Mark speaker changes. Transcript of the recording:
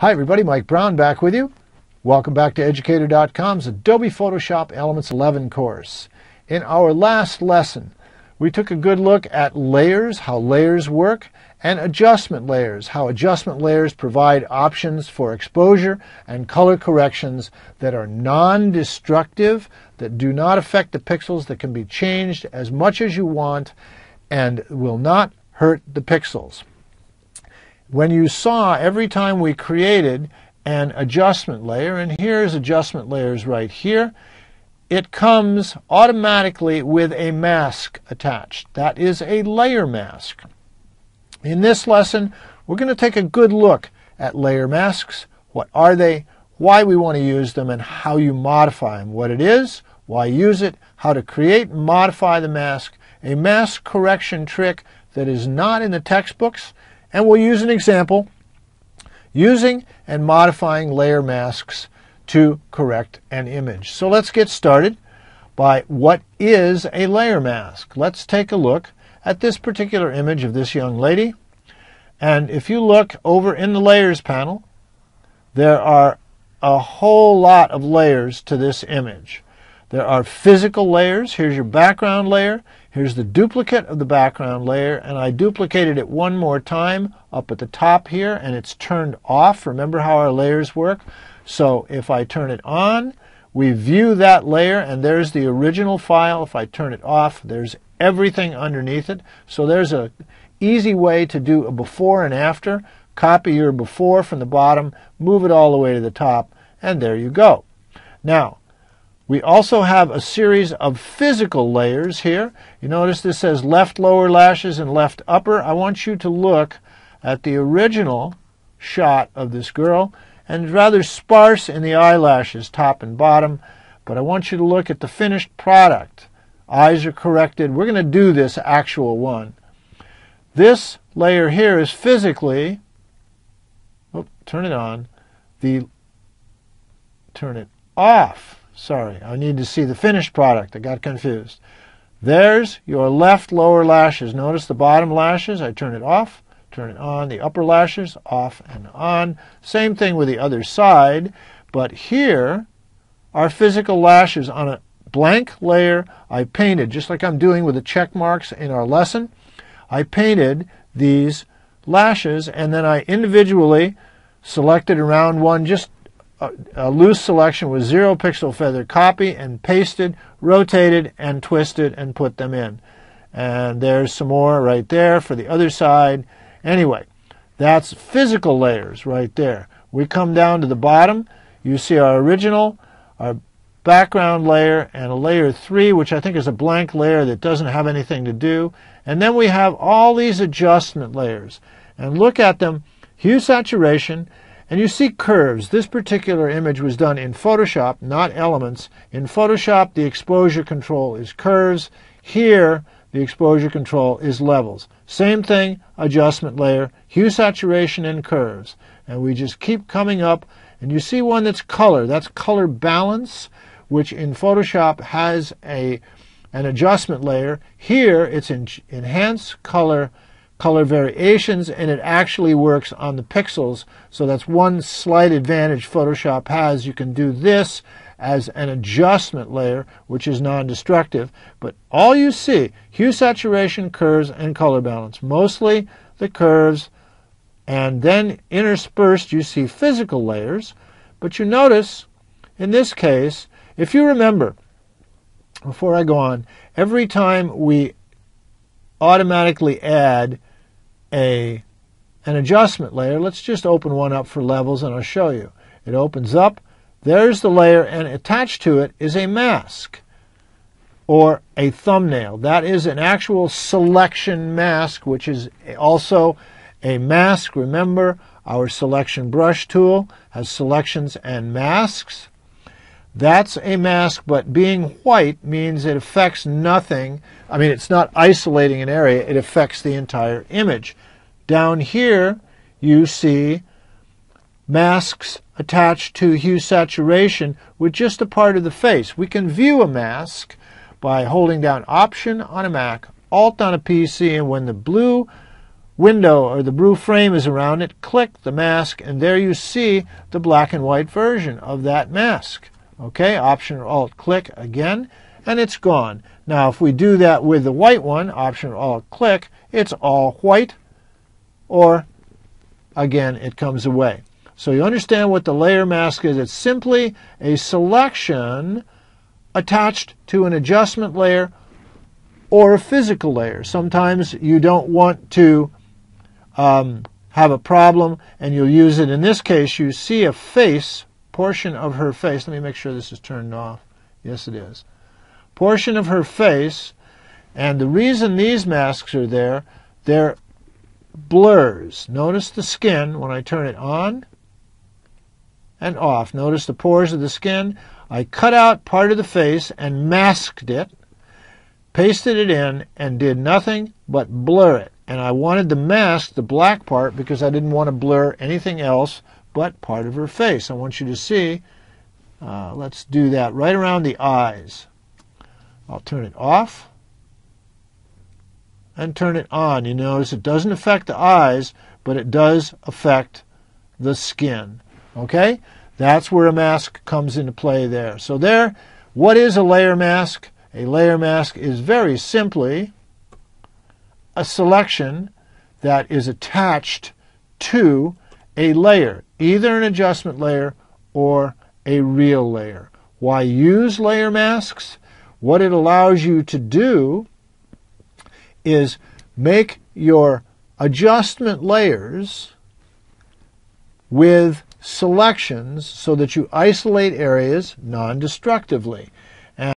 Speaker 1: Hi everybody, Mike Brown back with you. Welcome back to Educator.com's Adobe Photoshop Elements 11 course. In our last lesson, we took a good look at layers, how layers work, and adjustment layers, how adjustment layers provide options for exposure and color corrections that are non-destructive, that do not affect the pixels, that can be changed as much as you want, and will not hurt the pixels. When you saw every time we created an adjustment layer, and here's adjustment layers right here, it comes automatically with a mask attached. That is a layer mask. In this lesson, we're going to take a good look at layer masks. What are they? Why we want to use them and how you modify them. What it is, why use it, how to create and modify the mask, a mask correction trick that is not in the textbooks, and we'll use an example using and modifying layer masks to correct an image. So let's get started by what is a layer mask. Let's take a look at this particular image of this young lady. And if you look over in the layers panel, there are a whole lot of layers to this image. There are physical layers. Here's your background layer. Here's the duplicate of the background layer, and I duplicated it one more time up at the top here, and it's turned off. Remember how our layers work? So if I turn it on, we view that layer and there's the original file. If I turn it off, there's everything underneath it. So there's a easy way to do a before and after. Copy your before from the bottom, move it all the way to the top, and there you go. Now, we also have a series of physical layers here. You notice this says left lower lashes and left upper. I want you to look at the original shot of this girl and rather sparse in the eyelashes, top and bottom. But I want you to look at the finished product. Eyes are corrected. We're going to do this actual one. This layer here is physically, oh, turn it on, the, turn it off. Sorry, I need to see the finished product. I got confused. There's your left lower lashes. Notice the bottom lashes. I turn it off turn it on. The upper lashes off and on. Same thing with the other side, but here are physical lashes on a blank layer I painted, just like I'm doing with the check marks in our lesson. I painted these lashes and then I individually selected around one, just a, a, loose selection with zero pixel feather copy and pasted, rotated and twisted and put them in. And there's some more right there for the other side. Anyway, that's physical layers right there. We come down to the bottom. You see our original, our background layer, and a layer 3, which I think is a blank layer that doesn't have anything to do. And then we have all these adjustment layers. And look at them, hue saturation, and you see curves. This particular image was done in Photoshop, not Elements. In Photoshop, the exposure control is curves. Here, the exposure control is levels. Same thing, adjustment layer, hue saturation and curves. And we just keep coming up and you see one that's color. That's color balance, which in Photoshop has a an adjustment layer. Here it's in enhance color color variations and it actually works on the pixels. So that's one slight advantage Photoshop has. You can do this as an adjustment layer, which is non-destructive. But all you see, hue saturation, curves, and color balance. Mostly the curves, and then interspersed you see physical layers. But you notice, in this case, if you remember, before I go on, every time we automatically add a an adjustment layer, let's just open one up for levels and I'll show you. It opens up, there's the layer, and attached to it is a mask or a thumbnail. That is an actual selection mask, which is also a mask. Remember, our selection brush tool has selections and masks. That's a mask, but being white means it affects nothing. I mean, it's not isolating an area, it affects the entire image. Down here, you see masks attached to hue saturation with just a part of the face. We can view a mask by holding down Option on a Mac, Alt on a PC, and when the blue window or the blue frame is around it, click the mask, and there you see the black and white version of that mask. Okay, Option or Alt click again, and it's gone. Now, if we do that with the white one, Option or Alt click, it's all white, or again, it comes away. So you understand what the layer mask is. It's simply a selection attached to an adjustment layer or a physical layer. Sometimes you don't want to um, have a problem and you'll use it. In this case, you see a face, portion of her face. Let me make sure this is turned off. Yes, it is. Portion of her face. And the reason these masks are there, they're blurs. Notice the skin when I turn it on and off. Notice the pores of the skin. I cut out part of the face and masked it, pasted it in, and did nothing but blur it. And I wanted to mask the black part because I didn't want to blur anything else but part of her face. I want you to see, uh, let's do that right around the eyes. I'll turn it off and turn it on. You notice it doesn't affect the eyes, but it does affect the skin. Okay? That's where a mask comes into play there. So there, what is a layer mask? A layer mask is very simply a selection that is attached to a layer, either an adjustment layer or a real layer. Why use layer masks? What it allows you to do is make your adjustment layers with selections so that you isolate areas non-destructively.